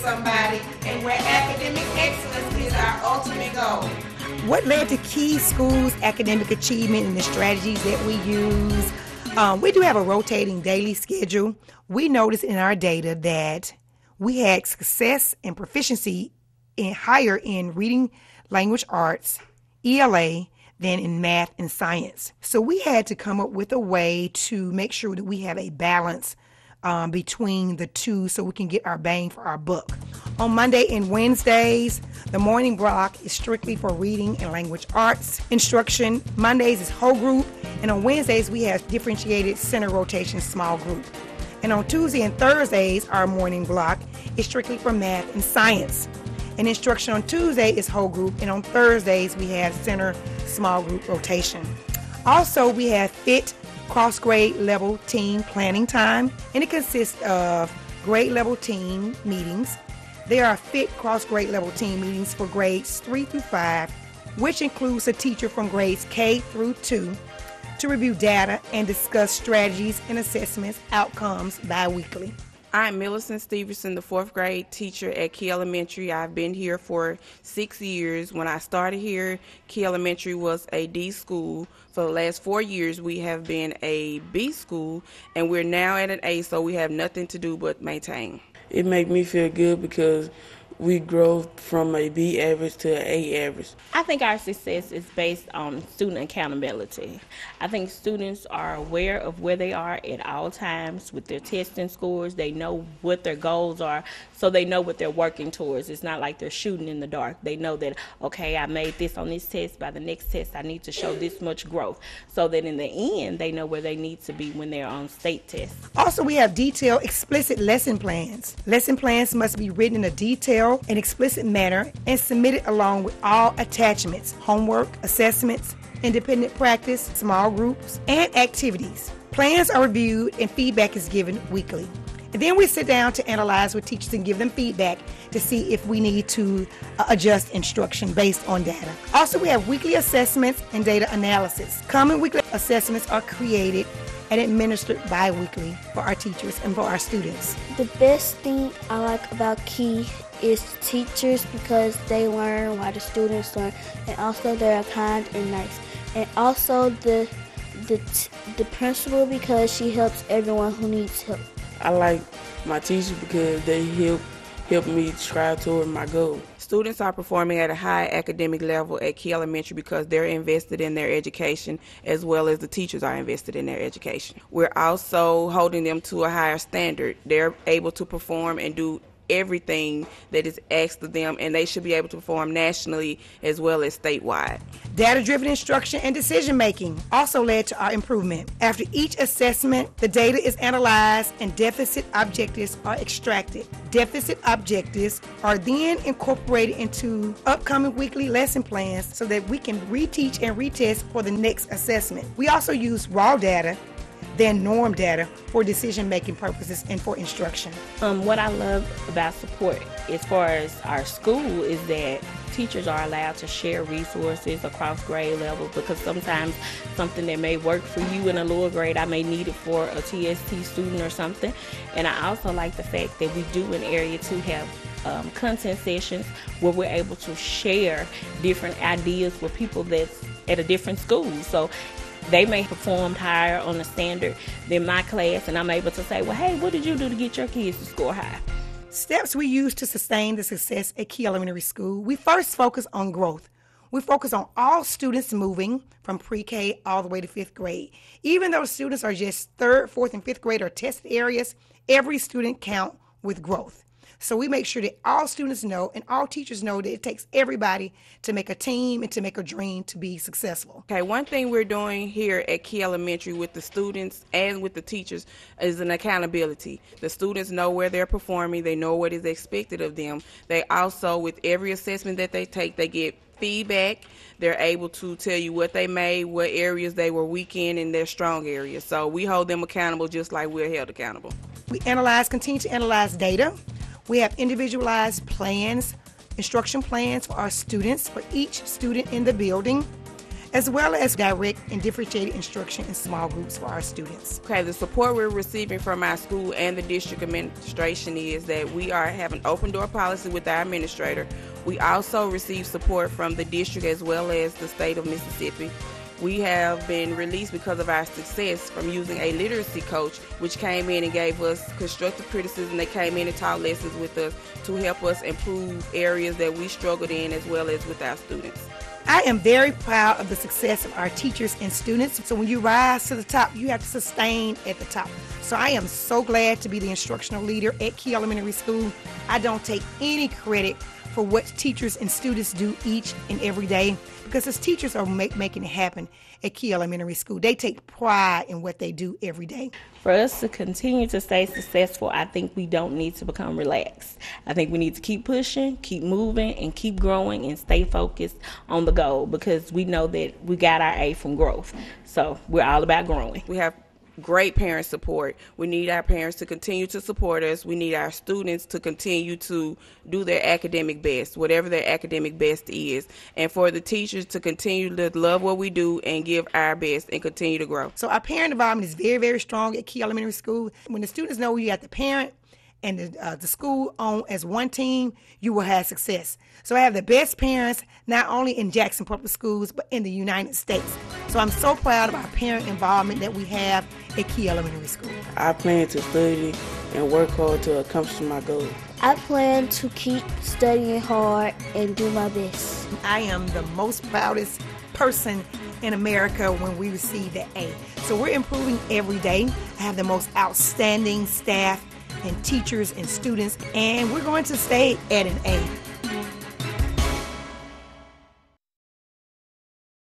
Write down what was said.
somebody and where academic excellence is our ultimate goal. What led to Key School's academic achievement and the strategies that we use? Um, we do have a rotating daily schedule. We noticed in our data that we had success and proficiency in higher in reading, language arts, ELA, than in math and science. So we had to come up with a way to make sure that we have a balance um, between the two so we can get our bang for our buck. On Monday and Wednesdays, the morning block is strictly for reading and language arts instruction. Mondays is whole group, and on Wednesdays, we have differentiated center rotation small group. And on Tuesday and Thursdays, our morning block is strictly for math and science. And instruction on Tuesday is whole group, and on Thursdays, we have center small group rotation. Also, we have FIT cross grade level team planning time, and it consists of grade level team meetings. There are FIT cross grade level team meetings for grades 3 through 5, which includes a teacher from grades K through 2 to review data and discuss strategies and assessments outcomes bi-weekly. I'm Millicent Stevenson, the fourth grade teacher at Key Elementary. I've been here for six years. When I started here, Key Elementary was a D school. For the last four years, we have been a B school, and we're now at an A, so we have nothing to do but maintain. It makes me feel good because we grow from a B average to an A average. I think our success is based on student accountability. I think students are aware of where they are at all times with their testing scores. They know what their goals are, so they know what they're working towards. It's not like they're shooting in the dark. They know that, okay, I made this on this test. By the next test, I need to show this much growth. So that in the end, they know where they need to be when they're on state tests. Also, we have detailed, explicit lesson plans. Lesson plans must be written in a detailed and explicit manner and submitted along with all attachments, homework, assessments, independent practice, small groups, and activities. Plans are reviewed and feedback is given weekly. And then we sit down to analyze with teachers and give them feedback to see if we need to uh, adjust instruction based on data. Also, we have weekly assessments and data analysis. Common weekly assessments are created and administered bi weekly for our teachers and for our students. The best thing I like about Key is teachers because they learn while the students learn, and also they're kind and nice. And also the the the principal because she helps everyone who needs help. I like my teachers because they help help me strive toward my goal. Students are performing at a high academic level at Key Elementary because they're invested in their education as well as the teachers are invested in their education. We're also holding them to a higher standard. They're able to perform and do everything that is asked of them, and they should be able to perform nationally as well as statewide. Data driven instruction and decision making also led to our improvement. After each assessment, the data is analyzed and deficit objectives are extracted. Deficit objectives are then incorporated into upcoming weekly lesson plans so that we can reteach and retest for the next assessment. We also use raw data than norm data for decision making purposes and for instruction. Um, what I love about support as far as our school is that teachers are allowed to share resources across grade levels because sometimes something that may work for you in a lower grade, I may need it for a TST student or something. And I also like the fact that we do in area to have um, content sessions where we're able to share different ideas with people that's at a different school. So they may have performed higher on the standard than my class, and I'm able to say, well, hey, what did you do to get your kids to score high? Steps we use to sustain the success at Key Elementary School. We first focus on growth. We focus on all students moving from pre K all the way to fifth grade. Even though students are just third, fourth, and fifth grade or tested areas, every student count with growth. So we make sure that all students know and all teachers know that it takes everybody to make a team and to make a dream to be successful. Okay, one thing we're doing here at Key Elementary with the students and with the teachers is an accountability. The students know where they're performing, they know what is expected of them. They also, with every assessment that they take, they get feedback. They're able to tell you what they made, what areas they were weak in, and their strong areas. So we hold them accountable just like we're held accountable. We analyze, continue to analyze data. We have individualized plans, instruction plans for our students, for each student in the building. as well as direct and differentiated instruction in small groups for our students. Okay, the support we're receiving from our school and the district administration is that we are having open door policy with our administrator. We also receive support from the district as well as the state of Mississippi. We have been released because of our success from using a literacy coach, which came in and gave us constructive criticism. They came in and taught lessons with us to help us improve areas that we struggled in as well as with our students. I am very proud of the success of our teachers and students. So when you rise to the top, you have to sustain at the top. So I am so glad to be the instructional leader at Key Elementary School. I don't take any credit for what teachers and students do each and every day because as teachers are make, making it happen at Key Elementary School. They take pride in what they do every day. For us to continue to stay successful, I think we don't need to become relaxed. I think we need to keep pushing, keep moving, and keep growing and stay focused on the goal because we know that we got our A from growth. So we're all about growing. We have great parent support. We need our parents to continue to support us. We need our students to continue to do their academic best, whatever their academic best is. And for the teachers to continue to love what we do and give our best and continue to grow. So our parent involvement is very, very strong at Key Elementary School. When the students know you got the parent and the, uh, the school on as one team, you will have success. So I have the best parents, not only in Jackson Public Schools, but in the United States. So I'm so proud of our parent involvement that we have at Key Elementary School. I plan to study and work hard to accomplish my goals. I plan to keep studying hard and do my best. I am the most proudest person in America when we receive the A. So we're improving every day. I have the most outstanding staff and teachers and students, and we're going to stay at an A.